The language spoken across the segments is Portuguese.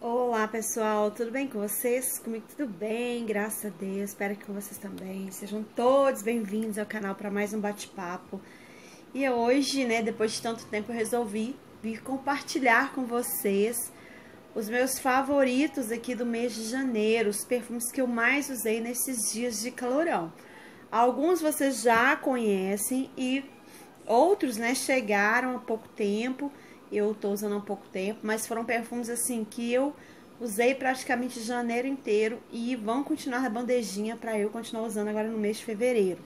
Olá pessoal, tudo bem com vocês? Comigo tudo bem, graças a Deus, espero que com vocês também. Sejam todos bem-vindos ao canal para mais um bate-papo. E hoje, né, depois de tanto tempo, eu resolvi vir compartilhar com vocês os meus favoritos aqui do mês de janeiro, os perfumes que eu mais usei nesses dias de calorão. Alguns vocês já conhecem e outros, né, chegaram há pouco tempo. Eu tô usando há pouco tempo, mas foram perfumes assim que eu usei praticamente janeiro inteiro e vão continuar na bandejinha para eu continuar usando agora no mês de fevereiro.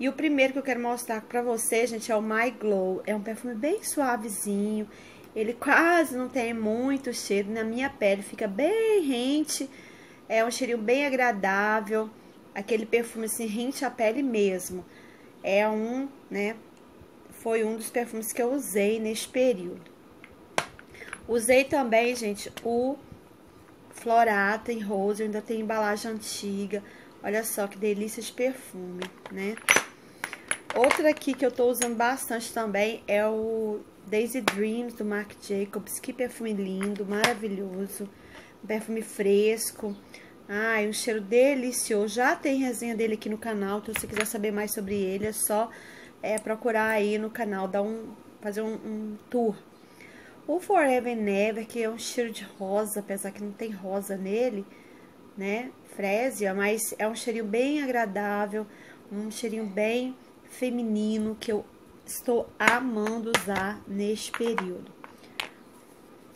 E o primeiro que eu quero mostrar pra vocês, gente, é o My Glow. É um perfume bem suavezinho. Ele quase não tem muito cheiro. Na minha pele fica bem rente. É um cheirinho bem agradável. Aquele perfume assim, rente à pele mesmo. É um, né? Foi um dos perfumes que eu usei neste período. Usei também, gente, o Florata em Rose. Ainda tem embalagem antiga. Olha só que delícia de perfume, né? Outra aqui que eu tô usando bastante também é o Daisy Dreams do Marc Jacobs. Que perfume lindo, maravilhoso. Um perfume fresco. Ai, um cheiro delicioso. Já tem resenha dele aqui no canal, então se você quiser saber mais sobre ele, é só é, procurar aí no canal, dar um, fazer um, um tour. O Forever Never, que é um cheiro de rosa, apesar que não tem rosa nele, né? Frésia, mas é um cheirinho bem agradável, um cheirinho bem feminino que eu estou amando usar neste período.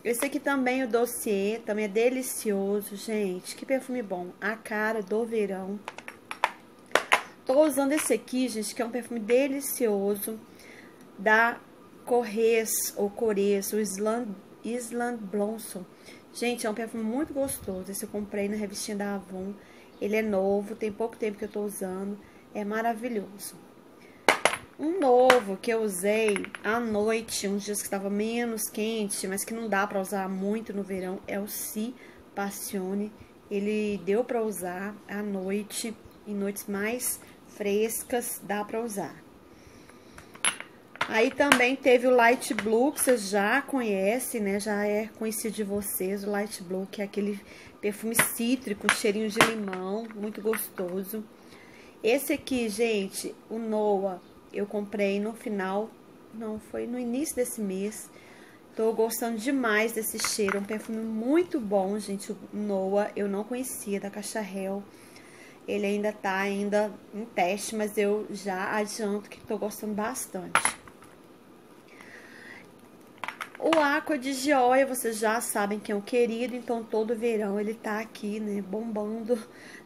Esse aqui também, o dossiê, também é delicioso, gente. Que perfume bom. A cara do verão. Tô usando esse aqui, gente, que é um perfume delicioso da Corres ou Cores, o Island, Island Blossom. Gente, é um perfume muito gostoso. Esse eu comprei na revistinha da Avon. Ele é novo, tem pouco tempo que eu tô usando. É maravilhoso. Um novo que eu usei à noite, uns dias que estava menos quente, mas que não dá para usar muito no verão, é o Si Passione. Ele deu para usar à noite, em noites mais frescas, dá para usar. Aí também teve o Light Blue, que vocês já conhecem, né? Já é conhecido de vocês, o Light Blue, que é aquele perfume cítrico, cheirinho de limão, muito gostoso. Esse aqui, gente, o Noah, eu comprei no final, não, foi no início desse mês. Tô gostando demais desse cheiro, um perfume muito bom, gente. O Noah eu não conhecia, da Caixa Hell. Ele ainda tá ainda em teste, mas eu já adianto que tô gostando bastante. O Aqua de Gioia, vocês já sabem que é um querido, então todo verão ele tá aqui, né, bombando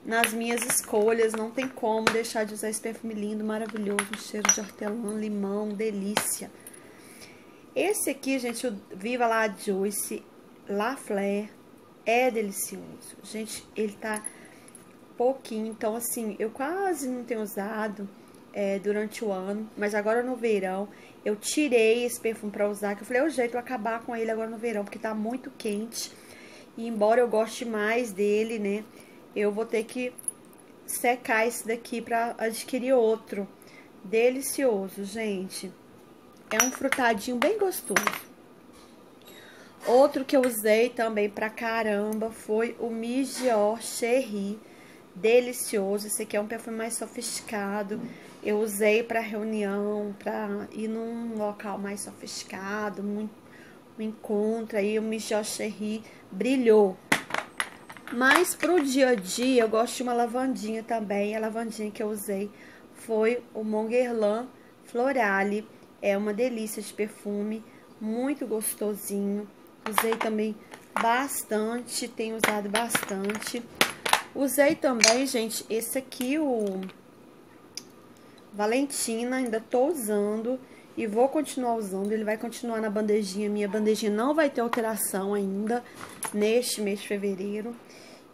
nas minhas escolhas. Não tem como deixar de usar esse perfume lindo, maravilhoso, cheiro de hortelã, limão, delícia. Esse aqui, gente, o Viva La Joyce La Flare, é delicioso. Gente, ele tá pouquinho, então assim, eu quase não tenho usado é, durante o ano, mas agora no verão eu tirei esse perfume pra usar, que eu falei, é o jeito de acabar com ele agora no verão, porque tá muito quente. E embora eu goste mais dele, né, eu vou ter que secar esse daqui pra adquirir outro. Delicioso, gente. É um frutadinho bem gostoso. Outro que eu usei também pra caramba foi o Mijior Cherry. Delicioso. Esse aqui é um perfume mais sofisticado. Eu usei para reunião, para ir num local mais sofisticado, um, encontro, aí o Michel Cherry brilhou. Mas pro dia a dia, eu gosto de uma lavandinha também. A lavandinha que eu usei foi o Monguerland Florale. É uma delícia de perfume, muito gostosinho. Usei também bastante, tenho usado bastante. Usei também, gente, esse aqui, o Valentina, ainda tô usando e vou continuar usando. Ele vai continuar na bandejinha. Minha bandejinha não vai ter alteração ainda neste mês de fevereiro.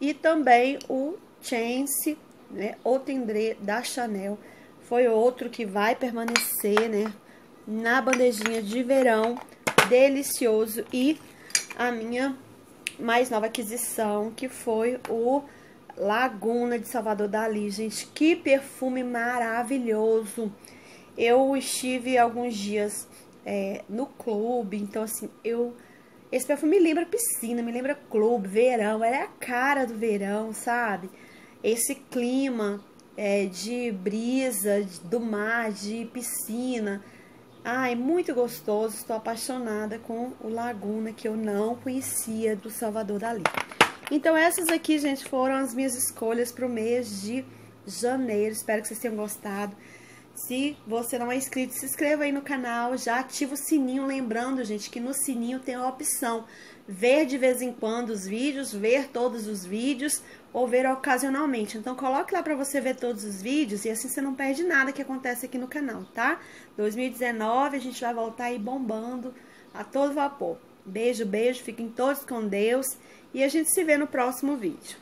E também o Chance, né, o Tendré da Chanel. Foi outro que vai permanecer, né, na bandejinha de verão. Delicioso. E a minha mais nova aquisição, que foi o Laguna de Salvador Dali, gente, que perfume maravilhoso. Eu estive alguns dias é, no clube. Então, assim, eu. Esse perfume me lembra piscina, me lembra clube, verão. Ela é a cara do verão, sabe? Esse clima é, de brisa, do mar, de piscina. Ai, muito gostoso. Estou apaixonada com o Laguna, que eu não conhecia do Salvador Dali. Então, essas aqui, gente, foram as minhas escolhas para o mês de janeiro. Espero que vocês tenham gostado. Se você não é inscrito, se inscreva aí no canal, já ativa o sininho, lembrando, gente, que no sininho tem a opção ver de vez em quando os vídeos, ver todos os vídeos ou ver ocasionalmente. Então coloque lá para você ver todos os vídeos e assim você não perde nada que acontece aqui no canal, tá? 2019 a gente vai voltar aí bombando a todo vapor. Beijo, beijo, fiquem todos com Deus e a gente se vê no próximo vídeo.